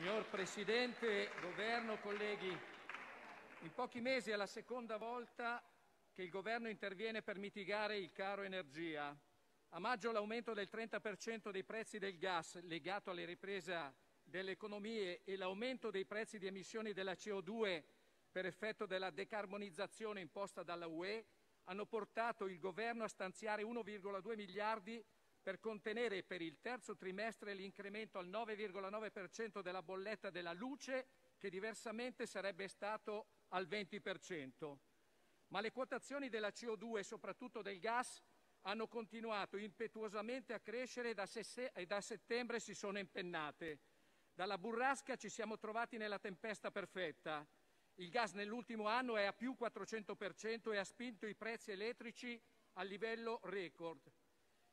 Signor Presidente, Governo, colleghi, in pochi mesi è la seconda volta che il Governo interviene per mitigare il caro energia. A maggio l'aumento del 30% dei prezzi del gas legato alla ripresa delle economie e l'aumento dei prezzi di emissioni della CO2 per effetto della decarbonizzazione imposta dalla UE hanno portato il Governo a stanziare 1,2 miliardi per contenere per il terzo trimestre l'incremento al 9,9 della bolletta della luce, che diversamente sarebbe stato al 20 Ma le quotazioni della CO2 e soprattutto del gas hanno continuato impetuosamente a crescere e da settembre si sono impennate. Dalla burrasca ci siamo trovati nella tempesta perfetta. Il gas nell'ultimo anno è a più 400 e ha spinto i prezzi elettrici a livello record.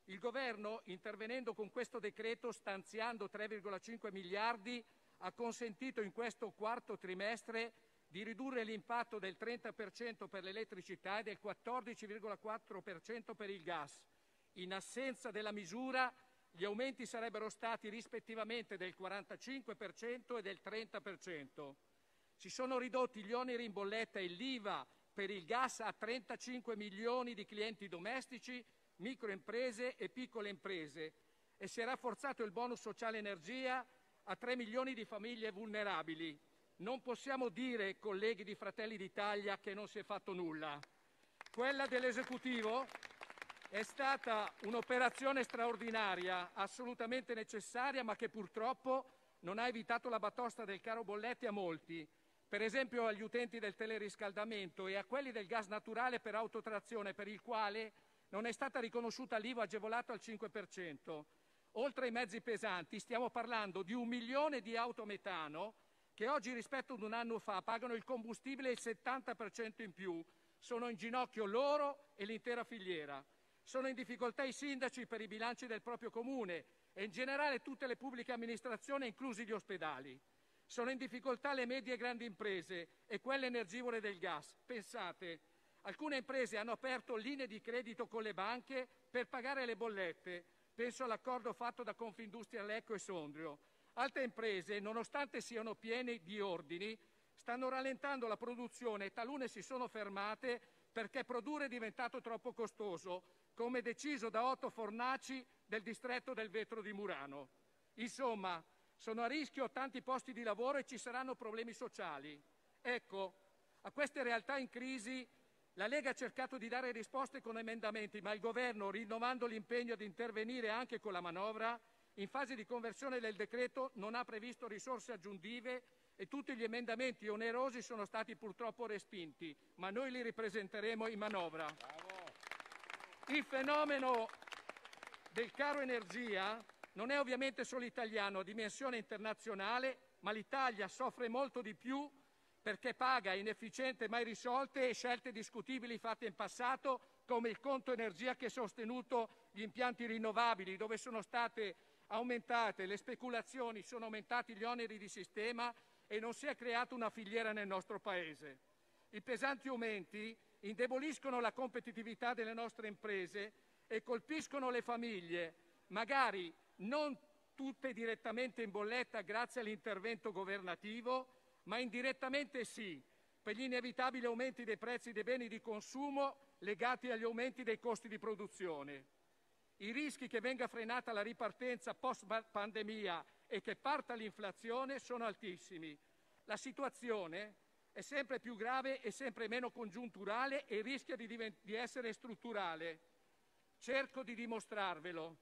Il Governo, intervenendo con questo decreto stanziando 3,5 miliardi, ha consentito in questo quarto trimestre di ridurre l'impatto del 30 per l'elettricità e del 14,4 per il gas. In assenza della misura, gli aumenti sarebbero stati rispettivamente del 45 e del 30 Si sono ridotti gli oneri in bolletta e l'IVA per il gas a 35 milioni di clienti domestici microimprese e piccole imprese e si è rafforzato il bonus sociale energia a 3 milioni di famiglie vulnerabili. Non possiamo dire, colleghi di Fratelli d'Italia, che non si è fatto nulla. Quella dell'Esecutivo è stata un'operazione straordinaria, assolutamente necessaria, ma che purtroppo non ha evitato la batosta del caro bollette a molti, per esempio agli utenti del teleriscaldamento e a quelli del gas naturale per autotrazione, per il quale non è stata riconosciuta l'IVA agevolata al 5 Oltre ai mezzi pesanti, stiamo parlando di un milione di auto metano che oggi rispetto ad un anno fa pagano il combustibile il 70 in più. Sono in ginocchio loro e l'intera filiera. Sono in difficoltà i sindaci per i bilanci del proprio comune e in generale tutte le pubbliche amministrazioni, inclusi gli ospedali. Sono in difficoltà le medie e grandi imprese e quelle energivore del gas. Pensate, Alcune imprese hanno aperto linee di credito con le banche per pagare le bollette. Penso all'accordo fatto da Confindustria Lecco e Sondrio. Altre imprese, nonostante siano piene di ordini, stanno rallentando la produzione e talune si sono fermate perché produrre è diventato troppo costoso, come deciso da otto fornaci del distretto del vetro di Murano. Insomma, sono a rischio tanti posti di lavoro e ci saranno problemi sociali. Ecco, a queste realtà in crisi la Lega ha cercato di dare risposte con emendamenti, ma il Governo, rinnovando l'impegno ad intervenire anche con la manovra, in fase di conversione del decreto non ha previsto risorse aggiuntive e tutti gli emendamenti onerosi sono stati purtroppo respinti, ma noi li ripresenteremo in manovra. Il fenomeno del caro energia non è ovviamente solo italiano, ha dimensione internazionale, ma l'Italia soffre molto di più perché paga inefficienze mai risolte e scelte discutibili fatte in passato, come il conto energia che ha sostenuto gli impianti rinnovabili, dove sono state aumentate le speculazioni, sono aumentati gli oneri di sistema e non si è creata una filiera nel nostro Paese. I pesanti aumenti indeboliscono la competitività delle nostre imprese e colpiscono le famiglie, magari non tutte direttamente in bolletta grazie all'intervento governativo, ma indirettamente sì, per gli inevitabili aumenti dei prezzi dei beni di consumo legati agli aumenti dei costi di produzione. I rischi che venga frenata la ripartenza post pandemia e che parta l'inflazione sono altissimi. La situazione è sempre più grave e sempre meno congiunturale e rischia di, di essere strutturale. Cerco di dimostrarvelo.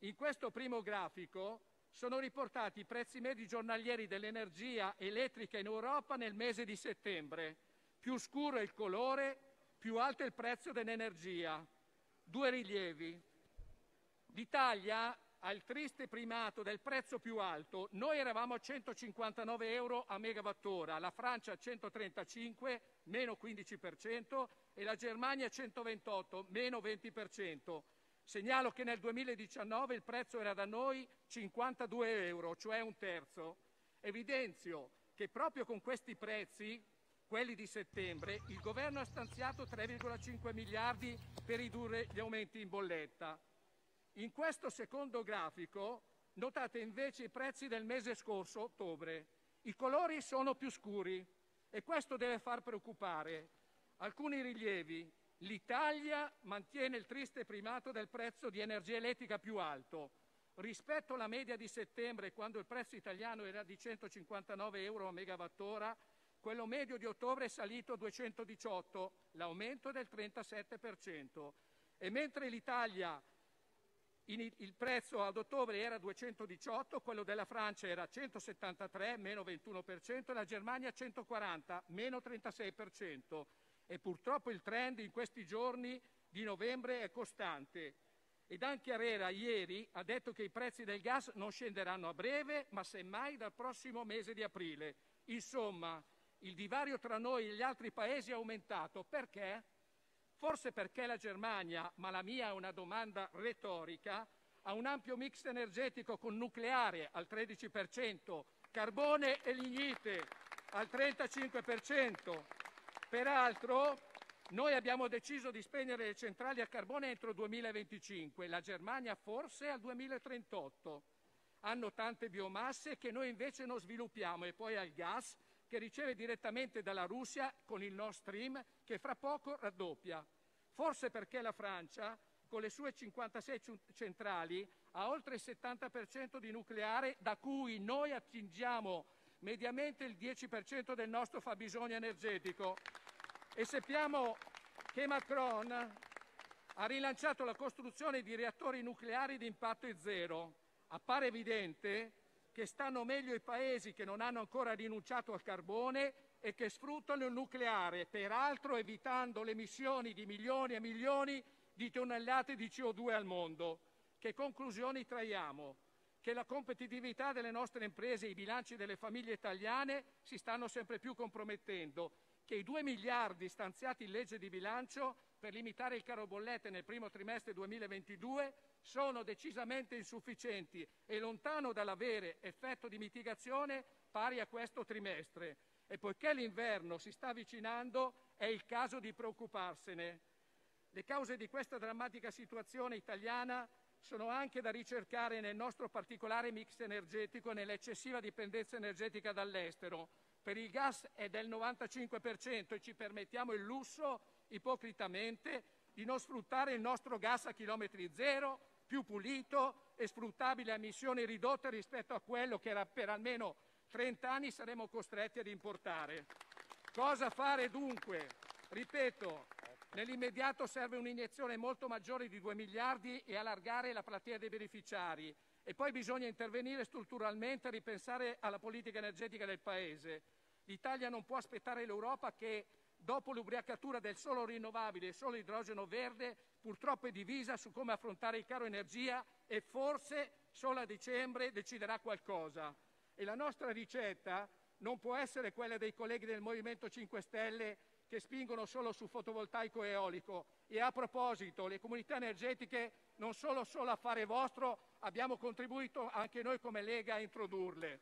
In questo primo grafico sono riportati i prezzi medi giornalieri dell'energia elettrica in Europa nel mese di settembre. Più scuro è il colore, più alto è il prezzo dell'energia. Due rilievi. L'Italia ha il triste primato del prezzo più alto. Noi eravamo a 159 euro a megawattora, la Francia a 135, meno 15%, e la Germania a 128, meno 20%. Segnalo che nel 2019 il prezzo era da noi 52 euro, cioè un terzo. Evidenzio che proprio con questi prezzi, quelli di settembre, il Governo ha stanziato 3,5 miliardi per ridurre gli aumenti in bolletta. In questo secondo grafico Notate invece i prezzi del mese scorso, ottobre. I colori sono più scuri e questo deve far preoccupare. Alcuni rilievi. L'Italia mantiene il triste primato del prezzo di energia elettrica più alto. Rispetto alla media di settembre, quando il prezzo italiano era di 159 euro a megawattora, quello medio di ottobre è salito a 218, l'aumento del 37%. E mentre l'Italia il prezzo ad ottobre era 218, quello della Francia era 173, meno 21%, e la Germania 140, meno 36%. E purtroppo il trend in questi giorni di novembre è costante. Ed anche Arera ieri ha detto che i prezzi del gas non scenderanno a breve, ma semmai dal prossimo mese di aprile. Insomma, il divario tra noi e gli altri paesi è aumentato. Perché? Forse perché la Germania, ma la mia è una domanda retorica, ha un ampio mix energetico con nucleare al 13%, carbone e lignite al 35%. Peraltro, noi abbiamo deciso di spegnere le centrali a carbone entro il 2025, la Germania forse al 2038. Hanno tante biomasse che noi invece non sviluppiamo e poi al gas che riceve direttamente dalla Russia con il Nord Stream che fra poco raddoppia. Forse perché la Francia, con le sue 56 centrali, ha oltre il 70% di nucleare da cui noi attingiamo mediamente il 10% del nostro fabbisogno energetico. E sappiamo che Macron ha rilanciato la costruzione di reattori nucleari di impatto zero. Appare evidente che stanno meglio i paesi che non hanno ancora rinunciato al carbone e che sfruttano il nucleare, peraltro evitando le emissioni di milioni e milioni di tonnellate di CO2 al mondo. Che conclusioni traiamo? Che la competitività delle nostre imprese e i bilanci delle famiglie italiane si stanno sempre più compromettendo, che i 2 miliardi stanziati in legge di bilancio per limitare il caro bollette nel primo trimestre 2022 sono decisamente insufficienti e lontano dall'avere effetto di mitigazione pari a questo trimestre. E poiché l'inverno si sta avvicinando, è il caso di preoccuparsene. Le cause di questa drammatica situazione italiana sono anche da ricercare nel nostro particolare mix energetico e nell'eccessiva dipendenza energetica dall'estero. Per il gas è del 95% e ci permettiamo il lusso, ipocritamente, di non sfruttare il nostro gas a chilometri zero più pulito e sfruttabile a emissioni ridotte rispetto a quello che per almeno 30 anni saremo costretti ad importare. Cosa fare dunque? Ripeto, nell'immediato serve un'iniezione molto maggiore di 2 miliardi e allargare la platea dei beneficiari. E poi bisogna intervenire strutturalmente e ripensare alla politica energetica del Paese. L'Italia non può aspettare l'Europa che dopo l'ubriacatura del solo rinnovabile e solo idrogeno verde, purtroppo è divisa su come affrontare il caro energia e forse solo a dicembre deciderà qualcosa. E la nostra ricetta non può essere quella dei colleghi del Movimento 5 Stelle che spingono solo su fotovoltaico e eolico. E a proposito, le comunità energetiche non sono solo affare vostro, abbiamo contribuito anche noi come Lega a introdurle.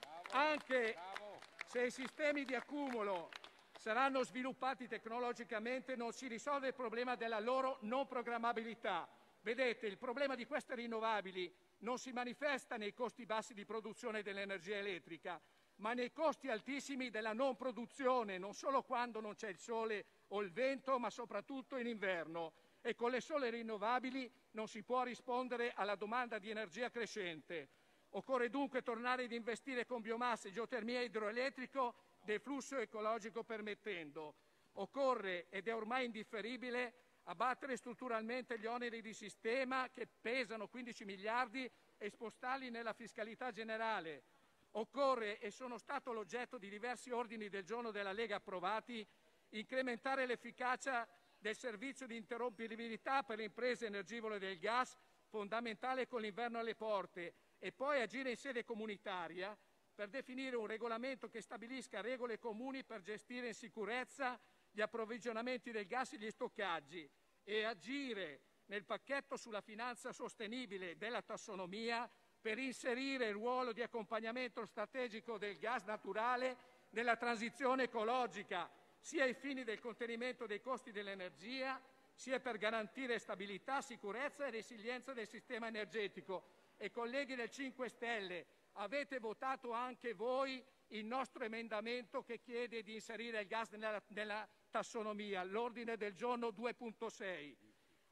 Bravo, anche bravo. se i sistemi di accumulo saranno sviluppati tecnologicamente, non si risolve il problema della loro non programmabilità. Vedete, il problema di queste rinnovabili non si manifesta nei costi bassi di produzione dell'energia elettrica, ma nei costi altissimi della non produzione, non solo quando non c'è il sole o il vento, ma soprattutto in inverno. E con le sole rinnovabili non si può rispondere alla domanda di energia crescente. Occorre dunque tornare ad investire con biomasse, geotermia e idroelettrico del flusso ecologico permettendo. Occorre, ed è ormai indifferibile, abbattere strutturalmente gli oneri di sistema che pesano 15 miliardi e spostarli nella fiscalità generale. Occorre, e sono stato l'oggetto di diversi ordini del giorno della Lega approvati, incrementare l'efficacia del servizio di interrompibilità per le imprese energivore del gas, fondamentale con l'inverno alle porte, e poi agire in sede comunitaria per definire un regolamento che stabilisca regole comuni per gestire in sicurezza gli approvvigionamenti del gas e gli stoccaggi e agire nel pacchetto sulla finanza sostenibile della tassonomia per inserire il ruolo di accompagnamento strategico del gas naturale nella transizione ecologica, sia ai fini del contenimento dei costi dell'energia, sia per garantire stabilità, sicurezza e resilienza del sistema energetico. e colleghi del 5 Stelle, avete votato anche voi il nostro emendamento che chiede di inserire il gas nella, nella tassonomia, l'ordine del giorno 2.6.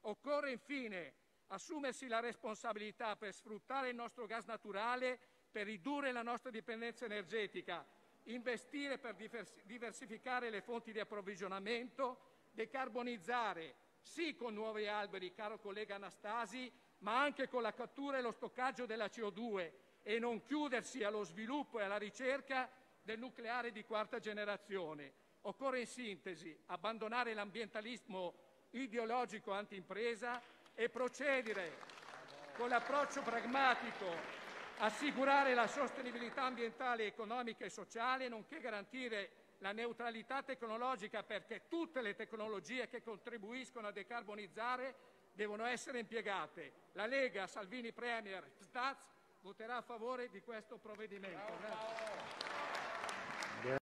Occorre infine assumersi la responsabilità per sfruttare il nostro gas naturale per ridurre la nostra dipendenza energetica, investire per diversificare le fonti di approvvigionamento, decarbonizzare, sì con nuovi alberi, caro collega Anastasi, ma anche con la cattura e lo stoccaggio della CO2 e non chiudersi allo sviluppo e alla ricerca del nucleare di quarta generazione. Occorre in sintesi abbandonare l'ambientalismo ideologico anti-impresa e procedere con l'approccio pragmatico assicurare la sostenibilità ambientale, economica e sociale, nonché garantire la neutralità tecnologica perché tutte le tecnologie che contribuiscono a decarbonizzare devono essere impiegate. La Lega, Salvini Premier, Staz voterà a favore di questo provvedimento. Grazie.